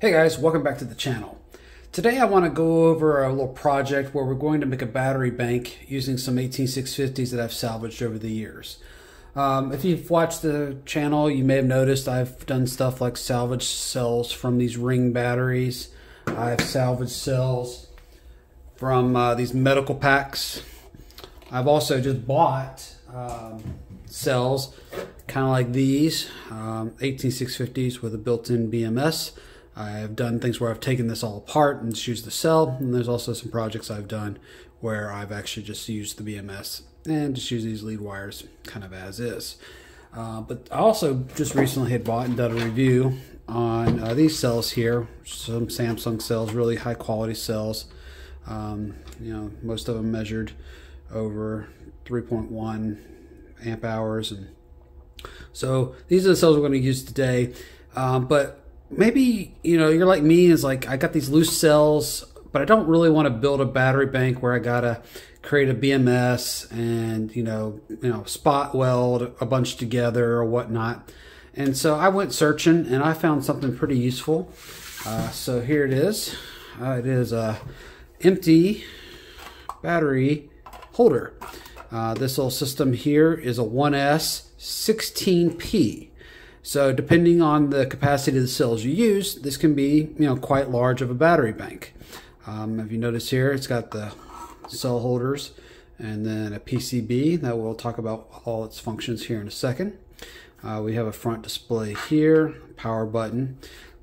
Hey guys, welcome back to the channel. Today I want to go over a little project where we're going to make a battery bank using some 18650s that I've salvaged over the years. Um, if you've watched the channel, you may have noticed I've done stuff like salvage cells from these ring batteries. I've salvaged cells from uh, these medical packs. I've also just bought um, cells kind of like these, um, 18650s with a built-in BMS. I've done things where I've taken this all apart and just used the cell, and there's also some projects I've done where I've actually just used the BMS and just used these lead wires kind of as is. Uh, but I also just recently had bought and done a review on uh, these cells here, some Samsung cells, really high quality cells. Um, you know, most of them measured over 3.1 amp hours, and so these are the cells we're going to use today. Um, but maybe you know you're like me, is like I got these loose cells, but I don't really want to build a battery bank where I gotta create a BMS and you know you know spot weld a bunch together or whatnot. And so I went searching and I found something pretty useful. Uh, so here it is. Uh, it is a empty battery holder. Uh, this little system here is a 1S 16P. So depending on the capacity of the cells you use, this can be you know quite large of a battery bank. Um, if you notice here, it's got the cell holders and then a PCB that we'll talk about all its functions here in a second. Uh, we have a front display here, power button,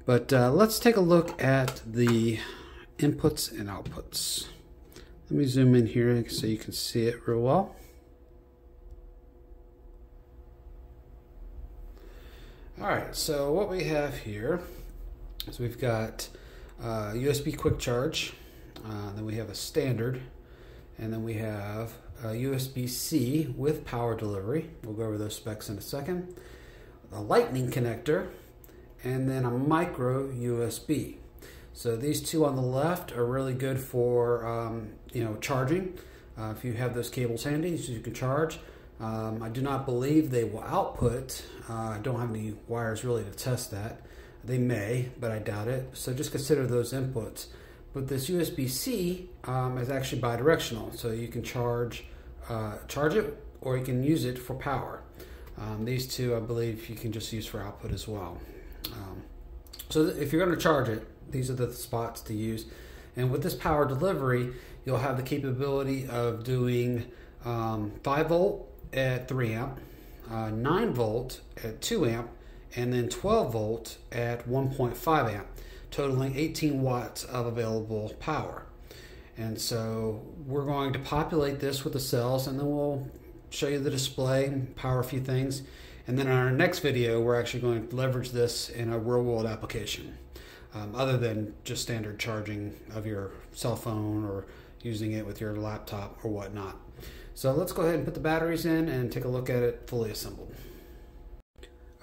but uh, let's take a look at the inputs and outputs. Let me zoom in here so you can see it real well. All right, so what we have here is we've got uh, USB quick charge, uh, then we have a standard, and then we have a USB-C with power delivery. We'll go over those specs in a second. A lightning connector, and then a micro USB. So these two on the left are really good for um, you know charging. Uh, if you have those cables handy, so you can charge. Um, I do not believe they will output. Uh, I don't have any wires really to test that. They may, but I doubt it. So just consider those inputs. But this USB-C um, is actually bidirectional, so you can charge uh, charge it or you can use it for power. Um, these two, I believe, you can just use for output as well. Um, so if you're going to charge it, these are the spots to use. And with this power delivery, you'll have the capability of doing um, 5 volt at 3 amp, uh, 9 volt at 2 amp, and then 12 volt at 1.5 amp, totaling 18 watts of available power. And so we're going to populate this with the cells and then we'll show you the display, power a few things. And then in our next video, we're actually going to leverage this in a real world application. Um, other than just standard charging of your cell phone or using it with your laptop or whatnot. So let's go ahead and put the batteries in and take a look at it fully assembled.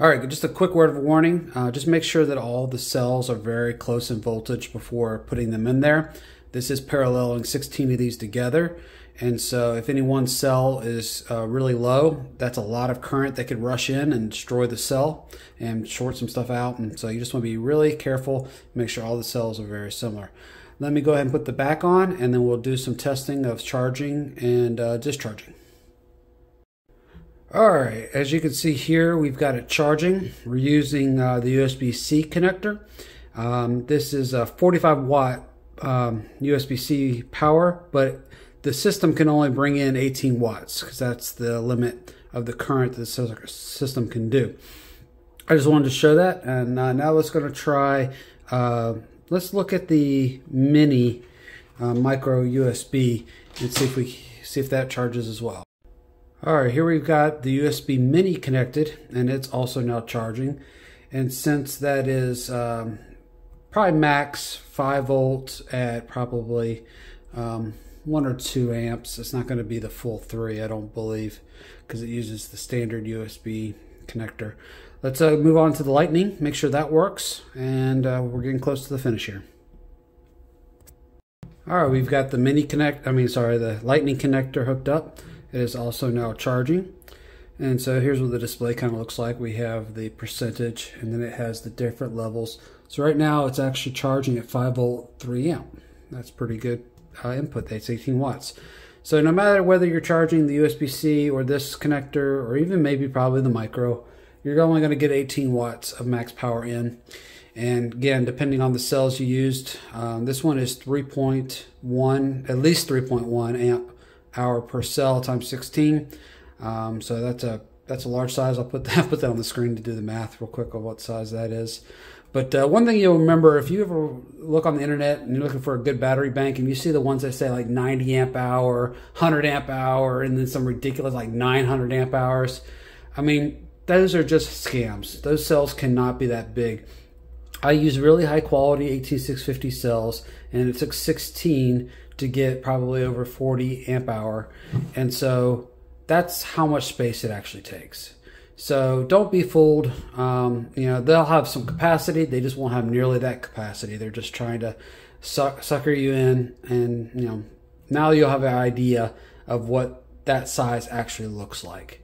All right, just a quick word of warning. Uh, just make sure that all the cells are very close in voltage before putting them in there. This is paralleling 16 of these together. And so if any one cell is uh, really low, that's a lot of current that could rush in and destroy the cell and short some stuff out. And so you just want to be really careful, make sure all the cells are very similar. Let me go ahead and put the back on and then we'll do some testing of charging and uh, discharging. All right, as you can see here, we've got it charging. We're using uh, the USB-C connector. Um, this is a 45 watt um, USB-C power, but the system can only bring in 18 watts because that's the limit of the current that the system can do. I just wanted to show that, and uh, now let's going to try uh, let's look at the mini uh, micro USB and see if we see if that charges as well. All right, here we've got the USB mini connected and it's also now charging. And since that is um, probably max 5 volts at probably um, 1 or 2 amps, it's not going to be the full 3, I don't believe, because it uses the standard USB connector. Let's uh, move on to the lightning, make sure that works, and uh, we're getting close to the finish here. All right, we've got the mini connect, I mean, sorry, the lightning connector hooked up. It is also now charging. And so here's what the display kind of looks like. We have the percentage and then it has the different levels. So right now it's actually charging at 5 volt 3 amp. That's pretty good uh, input. That's 18 watts. So no matter whether you're charging the USB-C or this connector or even maybe probably the micro, you're only going to get 18 watts of max power in. And again, depending on the cells you used, um, this one is 3.1, at least 3.1 amp hour per cell times 16. Um, so that's a that's a large size. I'll put that put that on the screen to do the math real quick of what size that is. But uh, one thing you'll remember if you ever look on the internet and you're looking for a good battery bank and you see the ones that say like 90 amp hour, 100 amp hour, and then some ridiculous like 900 amp hours. I mean, those are just scams. Those cells cannot be that big. I use really high quality 18650 cells, and it took 16 to get probably over 40 amp hour. And so that's how much space it actually takes. So don't be fooled. Um, you know, they'll have some capacity. They just won't have nearly that capacity. They're just trying to suck, sucker you in. And, you know, now you'll have an idea of what that size actually looks like.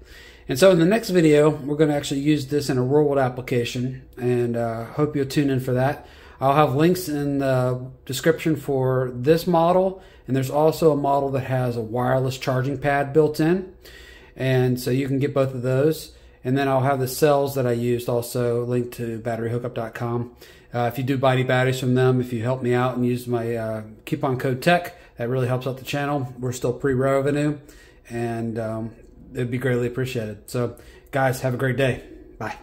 And so in the next video, we're going to actually use this in a real world application and uh, hope you'll tune in for that. I'll have links in the description for this model and there's also a model that has a wireless charging pad built in. And so you can get both of those. And then I'll have the cells that I used also linked to batteryhookup.com. Uh, if you do buy any batteries from them, if you help me out and use my uh, coupon code TECH, that really helps out the channel. We're still pre revenue and um, it'd be greatly appreciated. So, guys, have a great day. Bye.